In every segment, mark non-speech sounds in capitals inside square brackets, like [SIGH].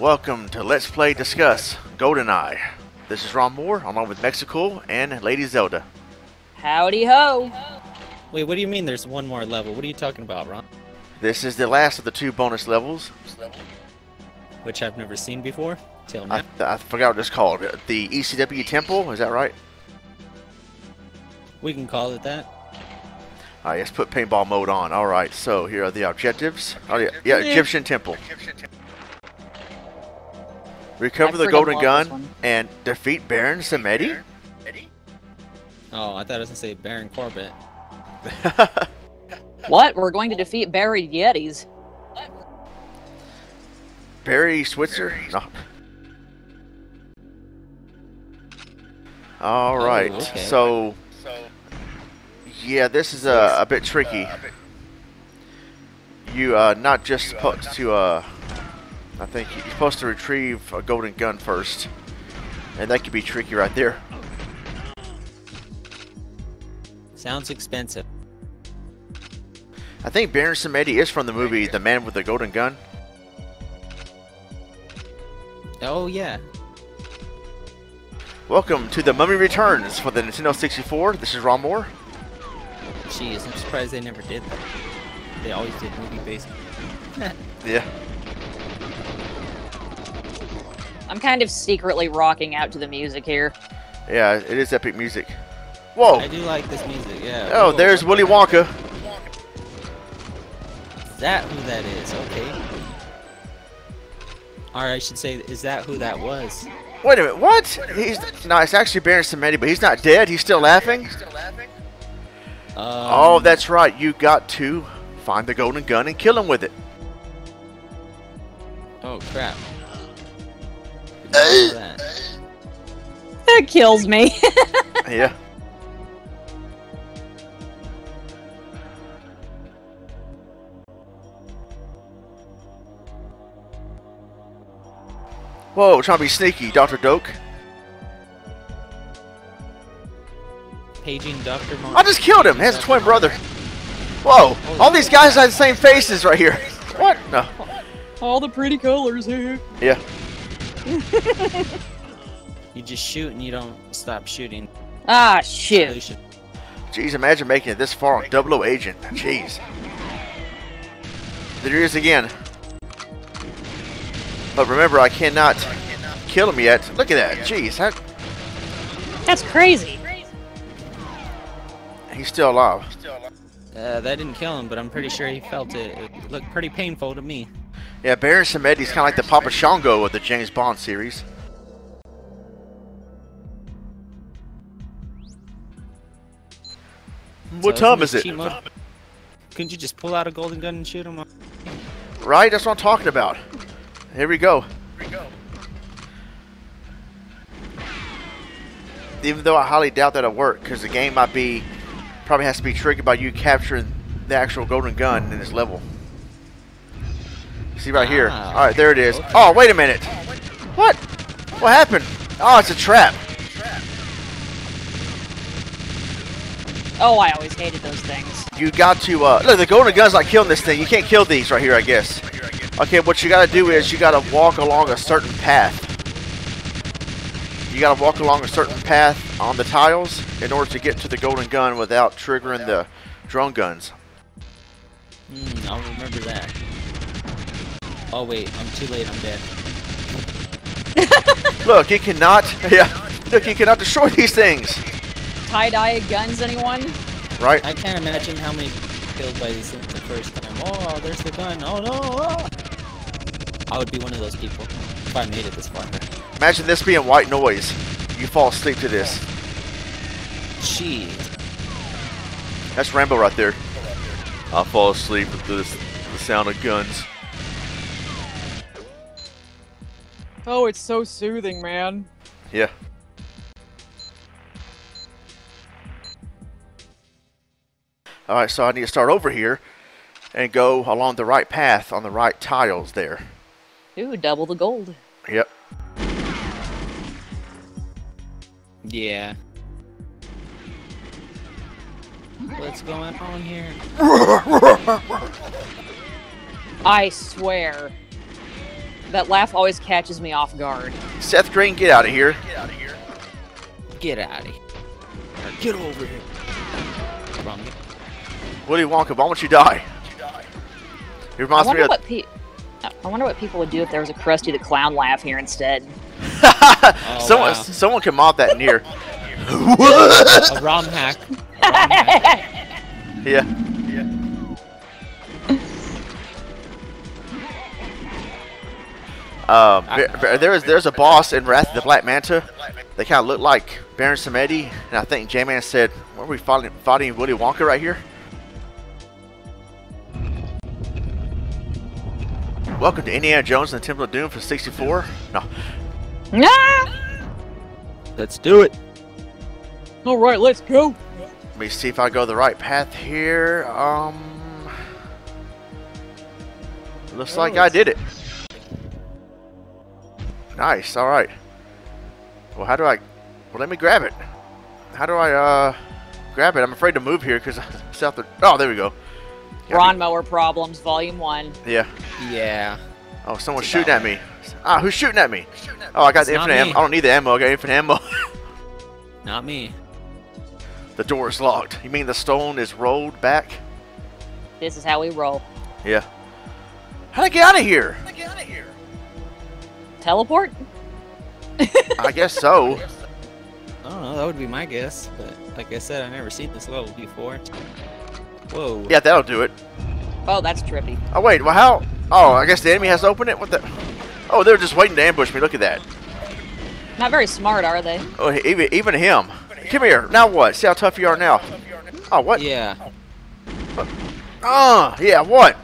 Welcome to Let's Play Discuss GoldenEye. This is Ronmower, along with Mexicool and Lady Zelda. Howdy ho! Wait, what do you mean there's one more level? What are you talking about, Ron? This is the last of the two bonus levels. Which I've never seen before till I, now. I forgot what it's called. The ECW Temple, is that right? We can call it that. Alright, let's put paintball mode on. Alright, so here are the objectives. Oh, yeah, yeah Egyptian Temple. Recover the golden gun and defeat Baron Samedi? Oh, I thought it was gonna say Baron Corbin. [LAUGHS] What? We're going to defeat buried Yetis. Barry Switzer? No. All right. Oh, okay. So, yeah, this is a, a bit tricky. You uh, not just supposed to. Uh, I think you're supposed to retrieve a golden gun first, and that could be tricky right there. Sounds expensive. I think Baron Samedi is from the movie The Man with the Golden Gun. Oh yeah. Welcome to the Mummy Returns for the Nintendo 64. This is Ronmower. Jeez, I'm surprised they never did that. They always did movie based. [LAUGHS] Yeah. I'm kind of secretly rocking out to the music here. Yeah, it is epic music. Whoa. I do like this music, yeah. Oh, Whoa, there's Willy Wonka. Is that who that is? Okay. Or I should say, is that who that was? Wait a minute, what? He's no, it's actually Baron Samedi, but he's not dead. He's still laughing. Um, oh, that's right. You got to find the golden gun and kill him with it. Oh crap. That kills me. [LAUGHS] Yeah. Whoa, trying to be sneaky, Dr. Doak. Paging Dr. Mon- I just killed him. He has a twin brother. Whoa, oh, all these oh. guys have the same faces right here. [LAUGHS] What? No. All the pretty colors here. Yeah. [LAUGHS] You just shoot and you don't stop shooting. Ah, shit. Solution. Jeez, imagine making it this far on Double O Agent. Jeez. There he is again. But remember, I cannot kill him yet. Look at that. Jeez, that, That's crazy. he's still alive. Uh, that didn't kill him, but I'm pretty sure he felt it. It looked pretty painful to me. Yeah, Baron Samedi's kind of like the Papa Shango of the James Bond series. What time is it? Couldn't you just pull out a golden gun and shoot him? Right? That's what I'm talking about. Here we go. Even though I highly doubt that'll work, because the game might be, probably has to be triggered by you capturing the actual golden gun in this level. See right here. Ah, All right, there it is. okay. Oh, wait a minute. What? What happened? Oh, it's a trap. Oh, I always hated those things. You got to, uh, look, the golden gun's not killing this thing. You can't kill these right here, I guess. Okay, what you gotta do is you gotta walk along a certain path. You gotta walk along a certain path on the tiles in order to get to the golden gun without triggering the drone guns. Hmm, I'll remember that. Oh wait, I'm too late. I'm dead. Look, you cannot, [LAUGHS] yeah, look, you cannot destroy these things, Tie-dye guns, anyone? right? I can't imagine how many killed by these things the first time. Oh, there's the gun. Oh no! ah! I would be one of those people if I made it this far. Imagine this being white noise. You fall asleep to this. Jeez. That's Rambo right there. I fall asleep with this, the sound of guns. Oh, it's so soothing, man. Yeah. Alright, so I need to start over here and go along the right path on the right tiles there. Ooh, double the gold. Yep. Yeah. What's going on here? [LAUGHS] I swear. That laugh always catches me off guard. Seth Green, get out of here. Get out of here. Or Get over here. Wrong. Willy Wonka, why won't you die? It I reminds me wonder of. what pe- I wonder what people would do if there was a Krusty the Clown laugh here instead. [LAUGHS] Oh, someone, wow. someone can mod that near. here. [LAUGHS] A ROM hack. A ROM hack. yeah. Um, I- there- there- there's there's a boss in Wrath of the Black Manta. They kind of look like Baron Samedi, and I think J-Man said, "Were we fighting, fighting Willy Wonka right here?" Welcome to Indiana Jones and the Temple of Doom for 64. No, Ah! Let's do it. All right, let's go. let me see if I go the right path here. Um, looks like I did it. Nice. All right. Well, how do I? Well, let me grab it. How do I uh grab it? I'm afraid to move here because it's [LAUGHS] out. Oh, there we go. Gotta Lawn mower problems, volume one. Yeah. Yeah. Oh, someone's shooting at me. Ah, who's shooting at me? Oh, I got It's the not infinite ammo. I don't need the ammo. I got infinite ammo. [LAUGHS] Not me. the door is locked. You mean the stone is rolled back? This is how we roll. Yeah. How'd I get out of here? Teleport? [LAUGHS] I guess so. I don't know. That would be my guess. But like I said, I've never seen this level before. Whoa. Yeah, that'll do it. Oh, that's trippy. Oh wait, well how? Oh, I guess the enemy has to open it. What the? Oh, they're just waiting to ambush me. Look at that. Not very smart, are they? Oh, even even him. Come here. Now what? See how tough you are now. Oh, what? Yeah. Oh, yeah. What?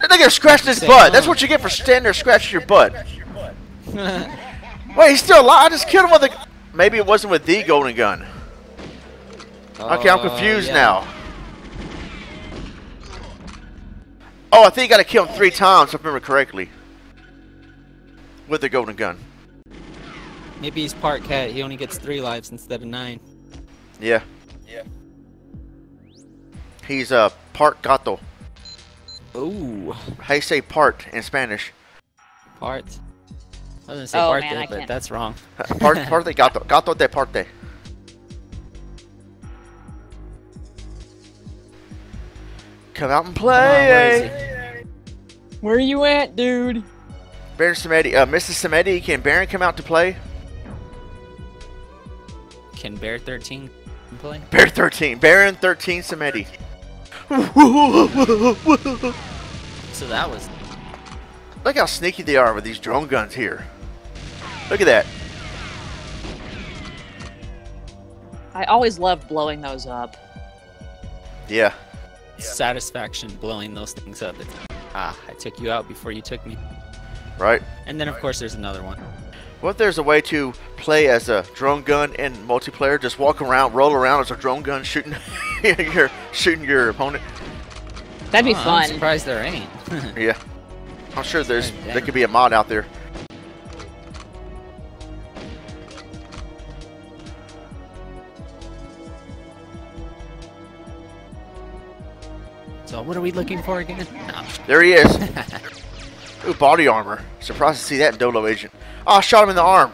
That nigga scratched his Say, butt. That's uh. what you get for standing there scratching your butt. [LAUGHS] Wait, he's still alive. I just killed him with a. Maybe it wasn't with the golden gun. Okay, I'm Uh, confused yeah. now. Oh, I think you got to kill him three times, if I remember correctly. With the golden gun. Maybe he's part cat. He only gets three lives instead of nine. Yeah. Yeah. He's uh, part gato. Ooh. How you say part in Spanish? Part. I was gonna say Oh, parte, man, I but can't- that's wrong. Part, [LAUGHS] parte gato. Gato de parte. Come out and Come on, where is play. Where you at, dude? Baron Samedi, uh, Mrs. Samedi, can Baron come out to play? Can Bear 13 play? Bear 13. Baron 13 Samedi. So that was. Look how sneaky they are with these drone guns here. Look at that. I always loved blowing those up. Yeah. Satisfaction blowing those things up. It's, ah, I took you out before you took me. Right. And then of course there's another one. What if there's a way to play as a drone gun in multiplayer? Just walk around, roll around as a drone gun, shooting [LAUGHS] your shooting your opponent. That'd be Oh, I'm surprised there ain't. [LAUGHS] Yeah. I'm sure there's God there could be a mod out there. What are we looking for again? No. There he is. [LAUGHS] Ooh, body armor. Surprised to see that in Double O Agent. Oh, I shot him in the arm.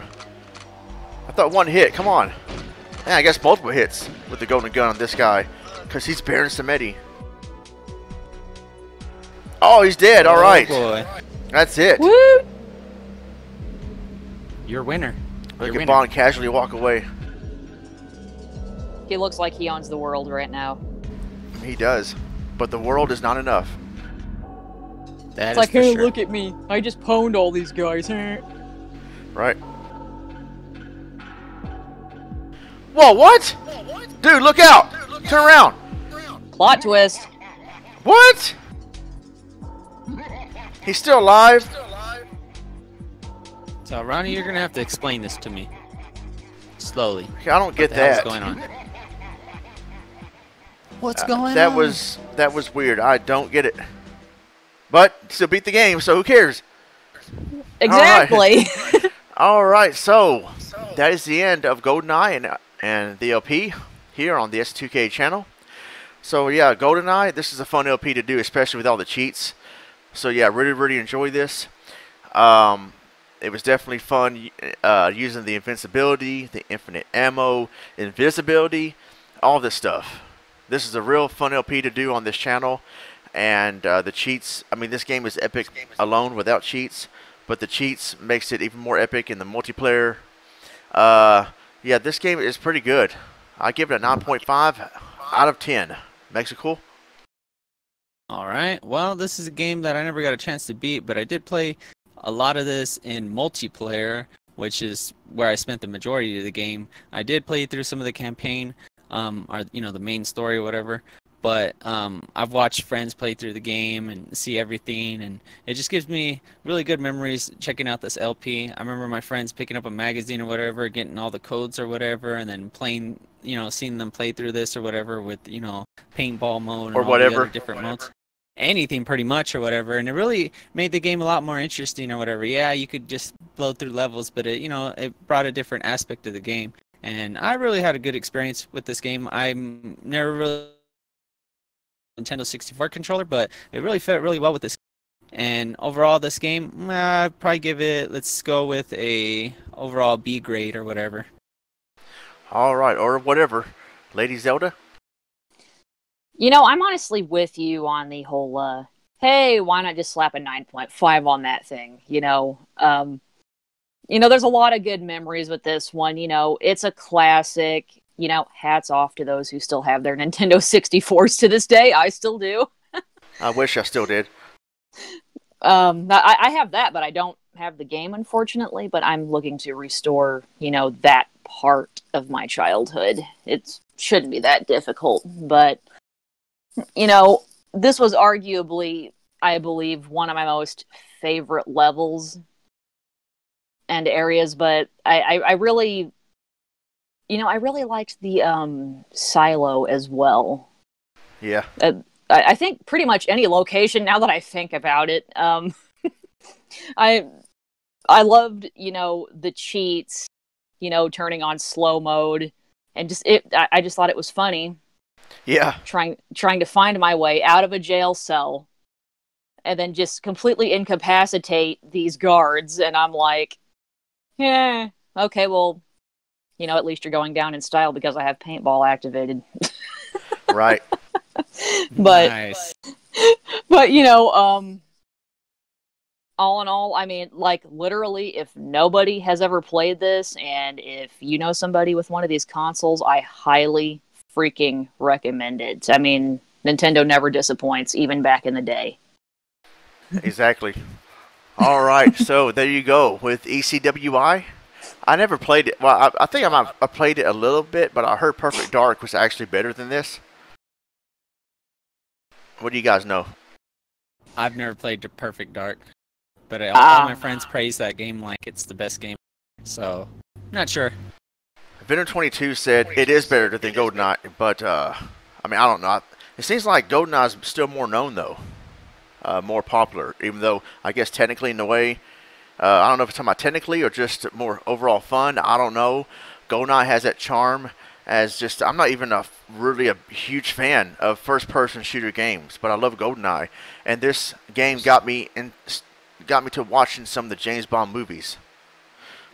I thought one hit. Come on. Yeah, I guess multiple hits with the golden gun on this guy. Because he's Baron Samedi. Oh, he's dead. All Oh, right. boy. That's it. Woo! You're winner. Look You're at winner. Bond casually walk away. He looks like he owns the world right now. He does. But the world is not enough. That It's is like, hey, sure. look at me. I just pwned all these guys. Right? Whoa, what? Dude, look out! Turn around! Plot twist. What? He's still alive? So Ronnie, you're gonna have to explain this to me. Slowly. Okay, I don't get What the hell's that. going on? What's Uh, going that on? was that was weird. I don't get it. But still beat the game, so who cares? Exactly. All right, [LAUGHS] so that is the end of GoldenEye and and the LP here on the ST2K channel. So yeah, GoldenEye, this is a fun LP to do, especially with all the cheats. So yeah, really really enjoy this. Um, it was definitely fun uh, using the invincibility, the infinite ammo, invisibility, all this stuff. This is a real fun LP to do on this channel, and uh, the cheats. I mean, this game is epic alone without cheats, but the cheats makes it even more epic in the multiplayer. Uh, yeah, this game is pretty good. I give it a 9.5 out of 10. Makes it cool. All right. Well, this is a game that I never got a chance to beat, but I did play a lot of this in multiplayer, which is where I spent the majority of the game. I did play through some of the campaign, um, or you know, the main story or whatever. But um, I've watched friends play through the game and see everything, and it just gives me really good memories checking out this LP. I remember my friends picking up a magazine or whatever, getting all the codes or whatever, and then playing, you know, seeing them play through this or whatever with, you know, paintball mode Or whatever. different modes anything pretty much or whatever and it really made the game a lot more interesting or whatever yeah you could just blow through levels but it you know it brought a different aspect to the game and i really had a good experience with this game i'm never really nintendo 64 controller but it really fit really well with this and overall this game i'd probably give it let's go with a overall b grade or whatever All right, or whatever. Lady Zelda? You know, I'm honestly with you on the whole uh hey, why not just slap a 9.5 on that thing, you know? Um you know, there's a lot of good memories with this one, you know, it's a classic. You know, hats off to those who still have their [LAUGHS] Nintendo 64s to this day. I still do. I wish I still did. Um I, I have that, but I don't have the game unfortunately, but I'm looking to restore, you know, that part of my childhood. It shouldn't be that difficult, but you know, this was arguably, I believe, one of my most favorite levels and areas, but I, I, I really, you know, I really liked the um, silo as well. Yeah. I, I think pretty much any location. Now that I think about it, um, [LAUGHS] I I loved you know the cheats, you know, turning on slow mode, and just it. I, I just thought it was funny Yeah. trying trying to find my way out of a jail cell and then just completely incapacitate these guards and i'm like yeah. Okay well you know at least you're going down in style because i have paintball activated. [LAUGHS] Right. [LAUGHS] but nice. but you know um all in all i mean like literally if nobody has ever played this and if you know somebody with one of these consoles i highly freaking recommend it. I mean nintendo never disappoints even back in the day. Exactly. All right. So there you go with E ECWI. I never played it. Well, I, I think I might I played it a little bit, but I heard Perfect Dark was actually better than this. What do you guys know? I've never played the Perfect Dark, but I, Ah. all my friends praise that game like it's the best game. So, not sure. Venom 22 said it is better than GoldenEye, but uh, I mean I don't know. It seems like GoldenEye is still more known though, uh, more popular. Even though I guess technically in a way, uh, I don't know if it's talking about technically or just more overall fun. I don't know. GoldenEye has that charm as just I'm not even a really a huge fan of first-person shooter games, but I love GoldenEye, and this game got me in, got me to watching some of the James Bond movies.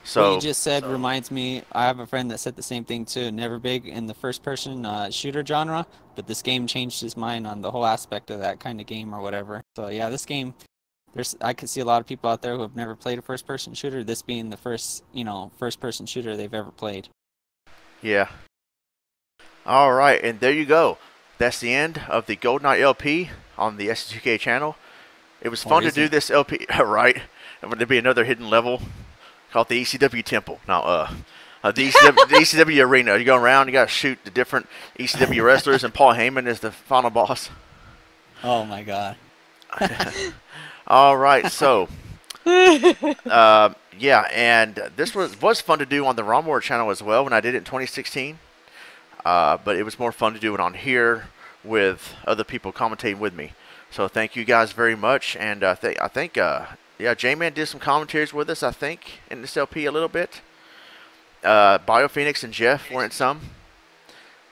So what you just said reminds me. I have a friend that said the same thing too. Never big in the first-person uh, shooter genre, but this game changed his mind on the whole aspect of that kind of game or whatever. So yeah, this game. There's, I could see a lot of people out there who have never played a first-person shooter. This being the first, you know, first-person shooter they've ever played. Yeah. All right, and there you go. That's the end of the GoldenEye LP on the ST2K channel. It was fun to do this LP, [LAUGHS] right? And would there be another hidden level called the ECW Temple? Now, uh, uh the, ECW, the ECW Arena. You go around, you got to shoot the different ECW wrestlers, and Paul Heyman is the final boss. Oh my god. [LAUGHS] All right, so [LAUGHS] uh, yeah, and this was was fun to do on the Ronmower channel as well when I did it in 2016. Uh, but it was more fun to do it on here with other people commentating with me. So thank you guys very much, and uh, th- I think uh, yeah, J-Man did some commentaries with us. I think in this LP a little bit. Uh, BioPhoenix and Jeff weren't some.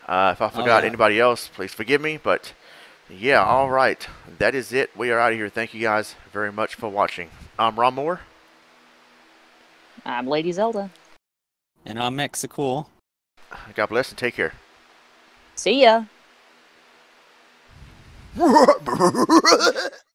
Uh, if I forgot yeah. anybody else, please forgive me. But yeah, all right, that is it. We are out of here. Thank you guys very much for watching. I'm Ronmower. I'm Lady Zelda. And I'm Mexicool. God bless and take care. See ya. [LAUGHS]